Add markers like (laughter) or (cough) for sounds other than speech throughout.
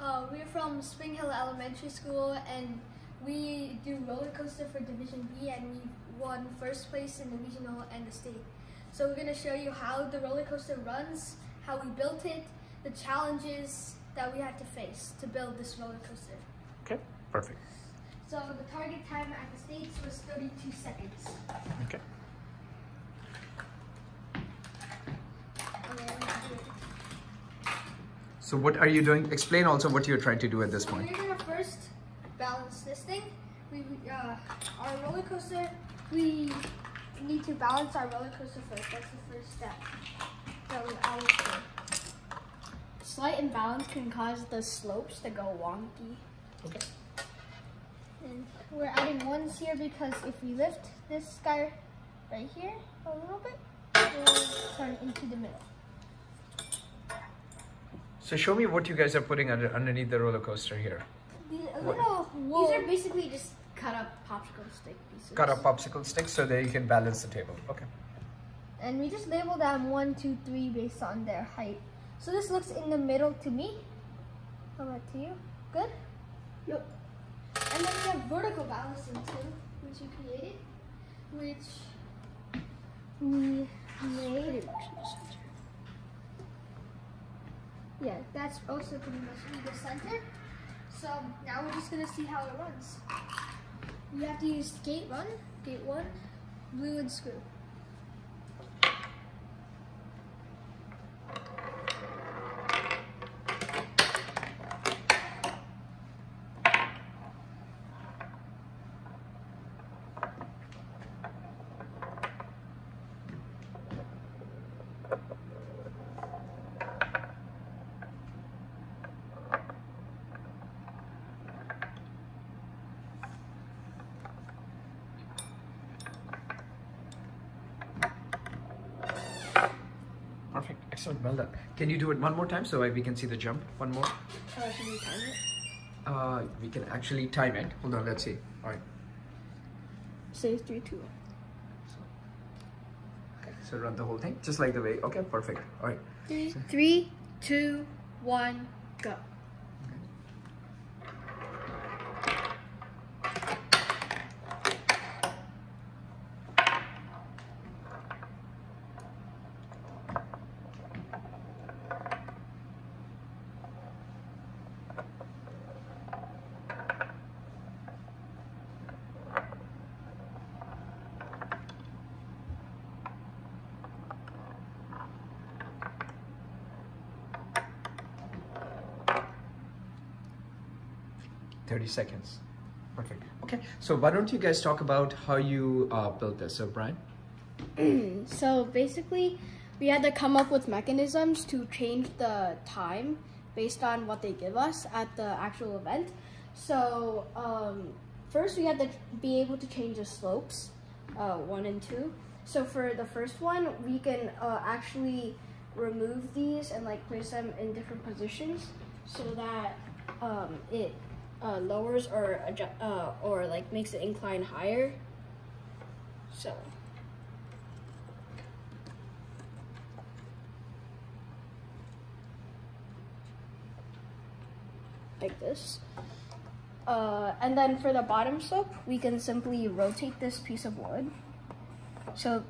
Uh, we're from Spring Hill Elementary School and we do roller coaster for Division B and we won first place in the regional and the state. So we're going to show you how the roller coaster runs, how we built it, the challenges that we had to face to build this roller coaster. Okay, perfect. So the target time at the States was 32 seconds. Okay. And then we do it. So what are you doing? Explain also what you're trying to do at this point. we're gonna first balance this thing. We, we, uh, our roller coaster, we need to balance our roller coaster first. That's the first step that we always do. Slight imbalance can cause the slopes to go wonky. Okay. And we're adding ones here because if we lift this guy right here a little bit, it will turn into the middle. So show me what you guys are putting under, underneath the roller coaster here. These a What? little These are basically just cut up popsicle stick pieces. Cut a popsicle stick so that you can balance the table. Okay. and we just label them one, two, three based on their height. So this looks in the middle to me. How about to you? Good? Yep. And then we have vertical balancing too, which we created, which we made. Yeah, that's also pretty much the center. So now we're just gonna see how it runs. We have to use gate run, gate one, blue and screw. Perfect. Excellent. Well done. Can you do it one more time so we can see the jump? One more. Uh, should we time it? Uh, we can actually time it. Hold on. Let's see. All right. Say three, two. Okay. So run the whole thing just like the way. Okay. Perfect. All right. Three, three, two, one, go. Thirty seconds. Perfect. Okay. So why don't you guys talk about how you uh, built this? So Brian. (clears throat) So basically, we had to come up with mechanisms to change the time based on what they give us at the actual event. So um, first, we had to be able to change the slopes, uh, one and two. So for the first one, we can uh, actually remove these and like place them in different positions so that um, it uh, lowers or uh, or like makes the incline higher. So. like this. Uh, and then for the bottom slope, we can simply rotate this piece of wood. So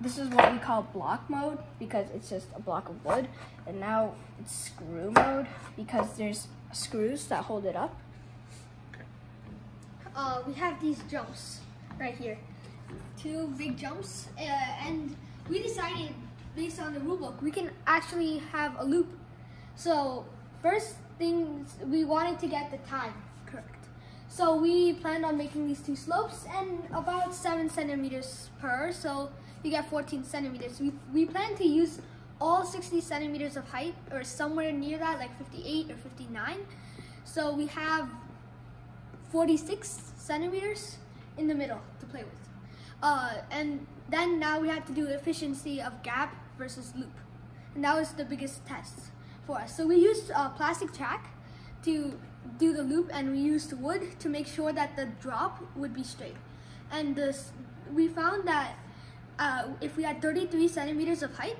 this is what we call block mode because it's just a block of wood. And now it's screw mode because there's screws that hold it up. Uh, we have these jumps right here. Two big jumps. Uh, and we decided, based on the rule book, we can actually have a loop. So, first thing we wanted to get the time correct. So, we planned on making these two slopes and about 7 centimeters per. So, you get 14 centimeters. We, we plan to use all 60 centimeters of height or somewhere near that, like 58 or 59. So, we have 46 centimeters in the middle to play with. Uh, and then now we have to do efficiency of gap versus loop. And that was the biggest test for us. So we used a plastic track to do the loop and we used wood to make sure that the drop would be straight. And this, we found that uh, if we had 33 centimeters of height,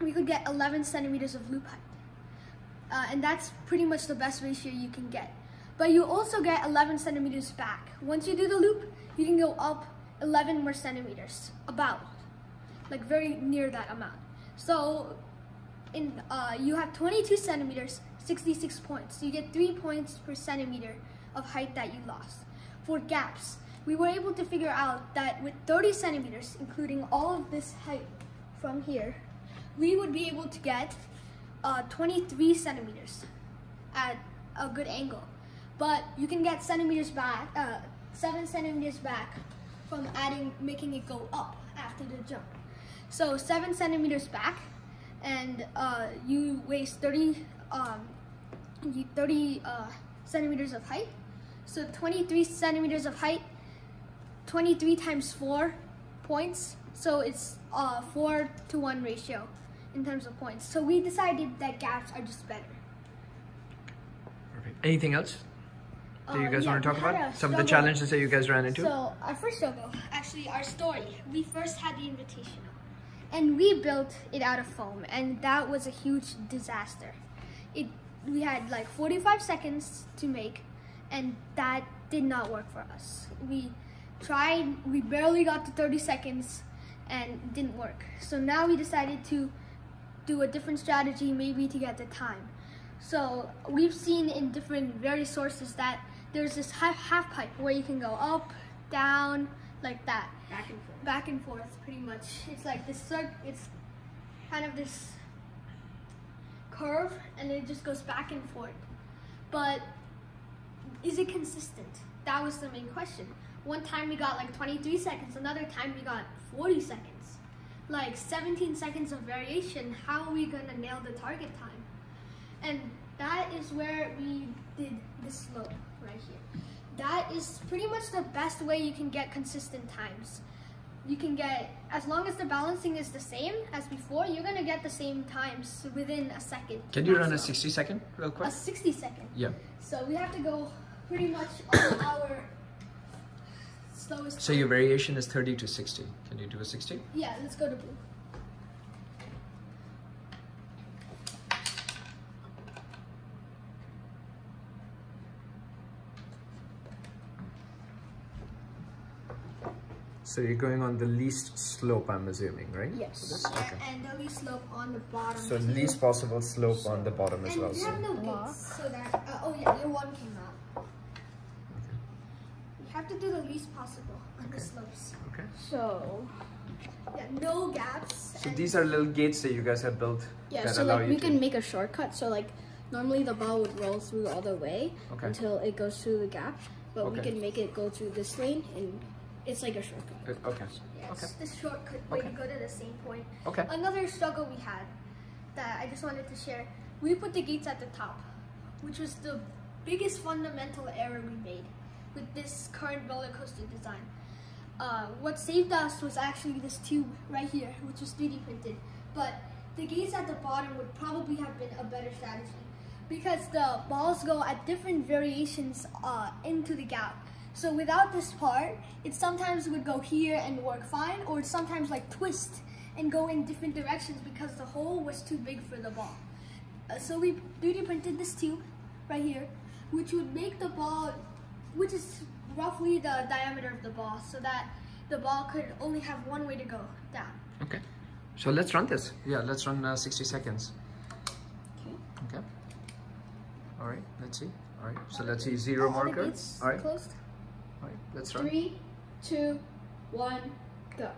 we could get 11 centimeters of loop height. uh, and that's pretty much the best ratio you can get. But you also get 11 centimeters back. Once you do the loop, you can go up 11 more centimeters, about, like very near that amount. So in uh, you have 22 centimeters, 66 points. You get three points per centimeter of height that you lost. For gaps, we were able to figure out that with 30 centimeters, including all of this height from here, we would be able to get uh, 23 centimeters at a good angle. But you can get centimeters back, uh, seven centimeters back from adding, making it go up after the jump. So seven centimeters back, and uh, you waste 30, um, 30 uh, centimeters of height. So 23 centimeters of height, 23 times four points. So it's uh, four to one ratio in terms of points. So we decided that gaps are just better. Perfect. Anything else that you Uh, guys yeah, want to talk about? Some of the challenges that you guys ran into? So our first struggle, actually our story, we first had the invitational and we built it out of foam and that was a huge disaster. It we had like 45 seconds to make and that did not work for us. We tried, we barely got to 30 seconds and didn't work. So now we decided to do a different strategy maybe to get the time. So we've seen in different various sources that there's this half, half pipe where you can go up, down, like that, Back and forth. back and forth pretty much. It's like this circ, it's kind of this curve and it just goes back and forth. But is it consistent? That was the main question. One time we got like 23 seconds, another time we got 40 seconds. Like 17 seconds of variation. How are we gonna nail the target time? And that is where we did the slope here. That is pretty much the best way you can get consistent times. You can get, as long as the balancing is the same as before, you're gonna get the same times within a second. Can you run a 60 second real quick? A 60 second. Yeah. So we have to go pretty much on our slowest. So your variation is 30 to 60. Can you do a 60? Yeah, let's go to blue. So you're going on the least slope, I'm assuming, right? Yes. Okay. And the least slope on the bottom. So too. least possible slope on the bottom as And well. we So. have no gates, so that uh, oh yeah, year one came out. We have to do the least possible on the slopes. Okay. So Yeah, no gaps. So these are little gates that you guys have built yeah, that so allow like you we to. can make a shortcut. So like normally the ball would roll through all the way Okay. until it goes through the gap, but we can make it go through this lane and it's like a shortcut. Uh, Okay. Yes, Okay. the shortcut way Okay. to go to the same point. Okay. Another struggle we had that I just wanted to share, we put the gates at the top, which was the biggest fundamental error we made with this current roller coaster design. Uh, what saved us was actually this tube right here, which was 3D printed. But the gates at the bottom would probably have been a better strategy because the balls go at different variations uh, into the gap. So without this part, it sometimes would go here and work fine, or sometimes like twist and go in different directions because the hole was too big for the ball. Uh, so we 3D printed this tube right here, which would make the ball, which is roughly the diameter of the ball, so that the ball could only have one way to go down. Okay. So let's run this. Yeah, let's run uh, 60 seconds. Okay. Okay. All right. Let's see. All right. So let's see zero Are all the marker. All right. Closed. All right. Three, two, one, go.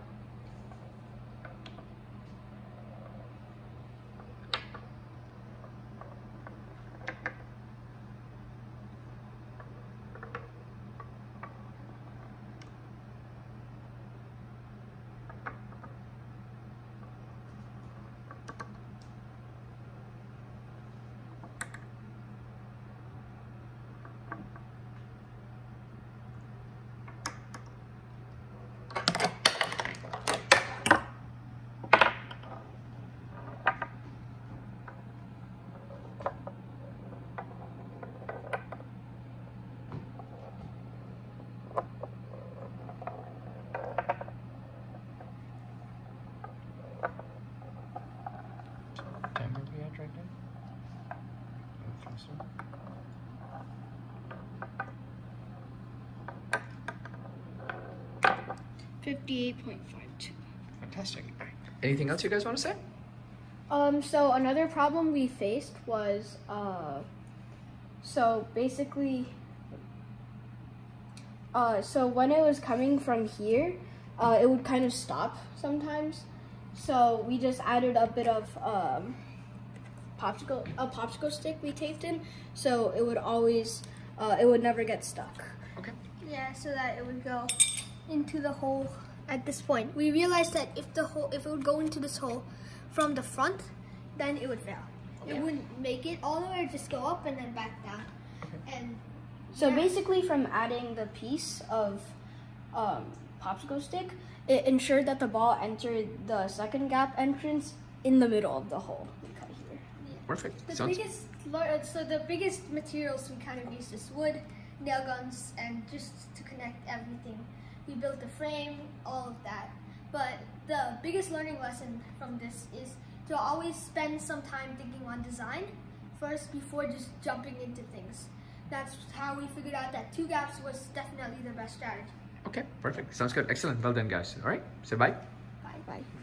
Fifty-eight point five two. Fantastic. Anything else you guys want to say? Um, so another problem we faced was, uh, so basically, uh, so when it was coming from here, uh, it would kind of stop sometimes. So we just added a bit of, um, popsicle, a popsicle stick we taped in, so it would always, uh, it would never get stuck. Okay. Yeah, so that it would go into the hole at this point. We realized that if the hole, if it would go into this hole from the front, then it would fail. It Yeah. wouldn't make it all the way, just go up and then back down. And So yeah. basically, from adding the piece of um, popsicle stick, it ensured that the ball entered the second gap entrance in the middle of the hole. We cut here. Perfect. The Sounds biggest, uh, so the biggest materials we kind of used is wood, nail guns, and just to connect everything. We built the frame, all of that. But the biggest learning lesson from this is to always spend some time thinking on design first before just jumping into things. That's how we figured out that two gaps was definitely the best strategy. okay. Perfect. Sounds good. Excellent. Well done, guys. All right. Say bye. Bye. Bye.